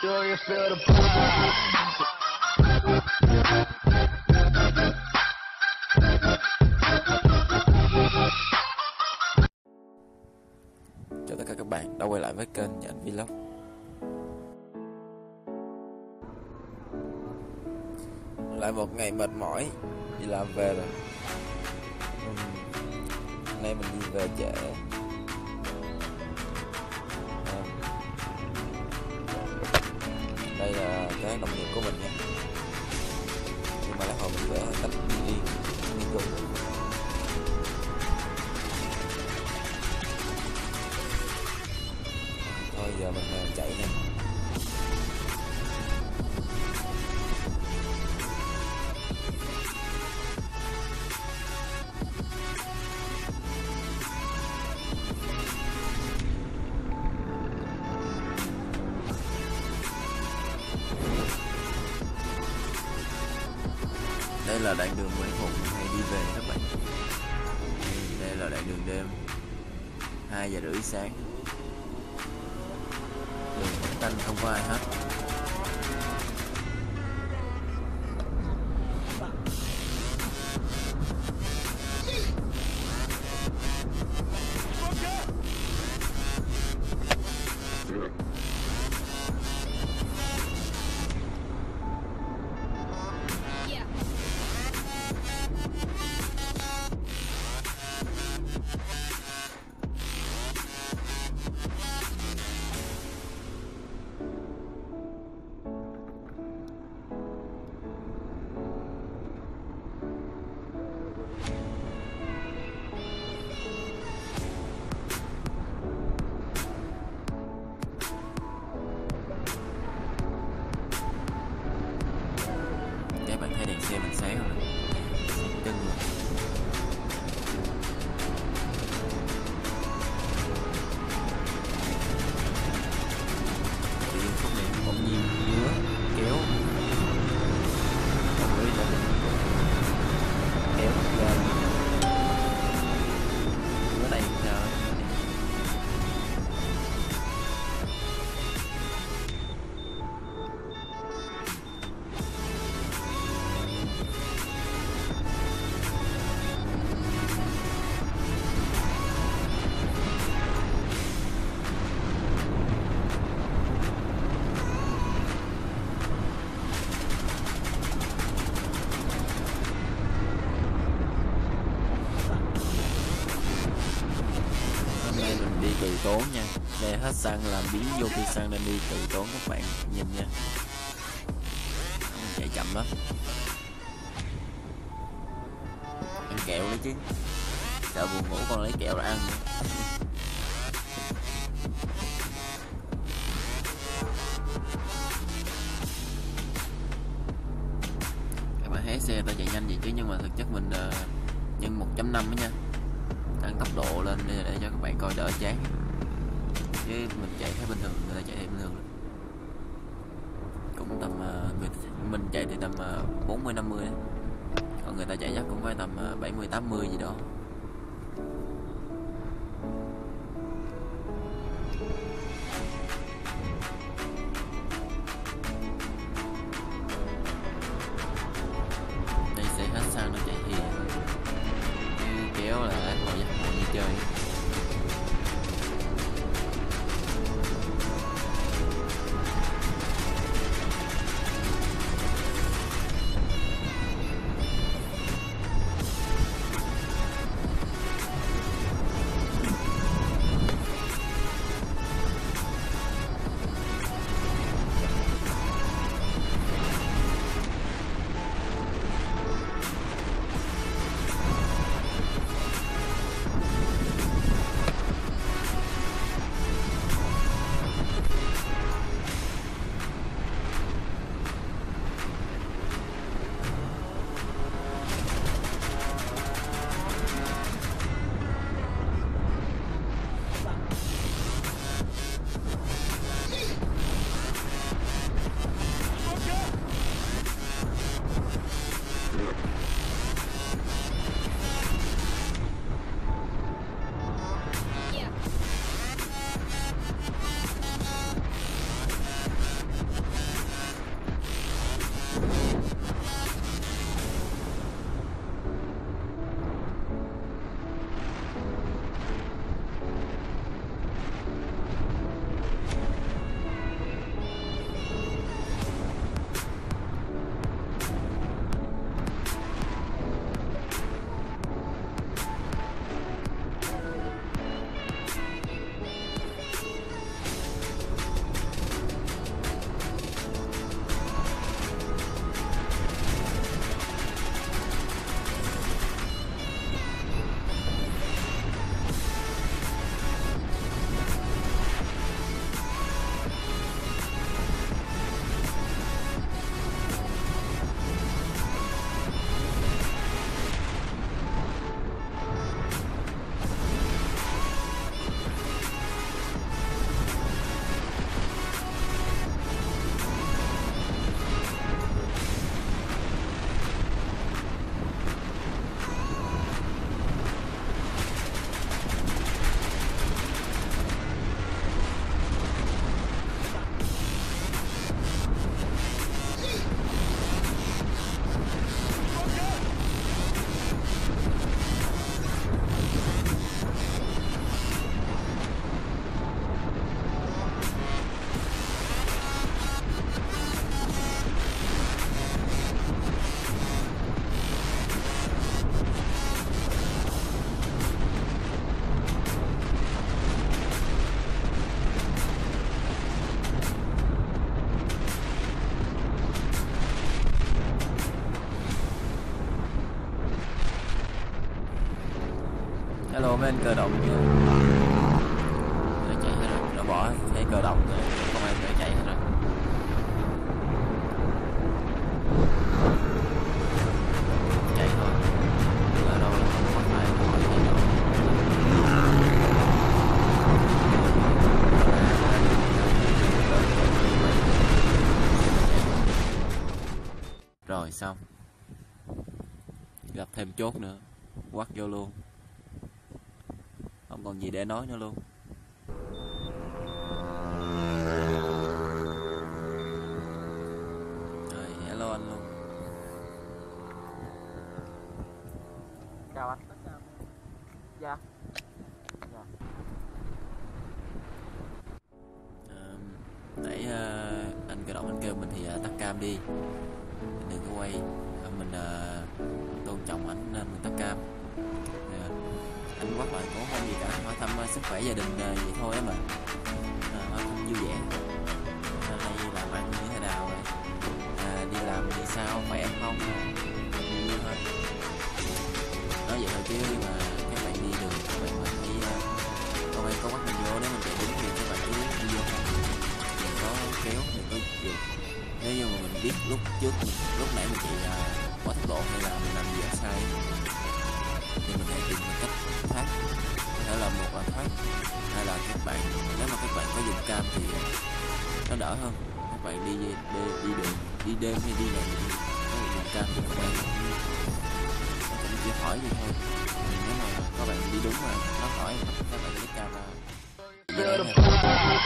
The? Chào tất cả các bạn đã quay lại với kênh Nhện Vlog. Lại một ngày mệt mỏi, Đi làm về rồi. Hôm nay mình đi về trễ. 哥们。Đây là đoạn đường quen thuộc hay đi về các bạn. Đây là đoạn đường đêm 2 giờ rưỡi sáng. Đường vắng tanh không có ai hết. Hết xăng làm biến vô khi xăng nên đi từ tốn các bạn nhìn nha. Chạy chậm lắm. Ăn kẹo đấy chứ. Sợ buồn ngủ còn lấy kẹo ra ăn các bạn thấy xe ta chạy nhanh vậy chứ nhưng mà thực chất mình uh, nhân 1.5 đó nha. Tăng tốc độ lên để, để cho các bạn coi đỡ chán chứ mình chạy thấy bình thường người ta chạy thấy bình thường lắm. cũng tầm à, uh, mình, mình chạy thì tầm 40 50 đấy. còn người ta chạy chắc cũng phải tầm à, 70 80 gì đó lên cơ động chưa? Nó chạy hết rồi. Nó bỏ thấy cơ động rồi. Không ai nó chạy hết rồi. Chạy thôi. Ở đâu là không ai lại hỏi chạy đâu rồi, xong. Gặp thêm chốt nữa. Quắt vô luôn không còn gì để nói nữa luôn. Rồi hello anh luôn. Chào anh. Dạ. Dạ. Nãy ờ, anh cơ động anh kêu mình thì ờ, tắt cam đi. Đừng có quay. Ờ, mình ờ, tôn trọng ảnh nên mình tắt cam. Ờ, anh quát lại cũng không gì cả. Hỏi thăm ờ, sức khỏe gia đình ờ, vậy thôi á mà. Ờ, hỏi thăm vui vẻ. Ờ, nay làm ăn như thế nào rồi? À, đi làm thì sao? Khỏe không? Vui thôi. Nói vậy thôi chứ mà các bạn đi đường các bạn mà đi ờ, công có bắt mình vô. Nếu mình chạy đúng thì các bạn cứ đi vô không, đừng có kéo đừng có gì. nếu như mà mình biết lúc trước lúc nãy mình chạy quá tốc độ hay là mình làm gì sai thì mình hãy tìm một cách thoát có thể là một là thoát hay là các bạn nếu mà các bạn có dùng cam thì nó đỡ hơn các bạn đi đi, đi đường đi đêm hay đi ngày thì dùng cam thì các bạn cũng cũng chỉ hỏi gì thôi nếu mà các bạn đi đúng mà nó hỏi các bạn lấy cam là the.